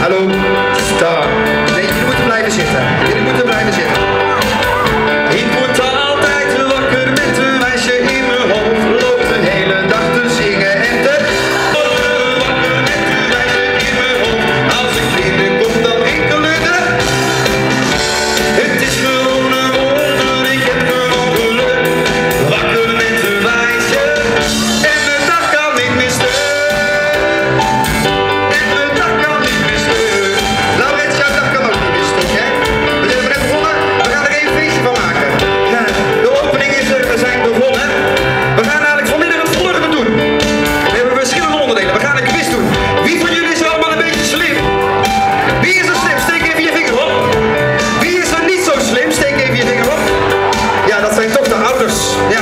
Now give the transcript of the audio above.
Hallo. Daar. Dat zijn toch de ouders. Ja.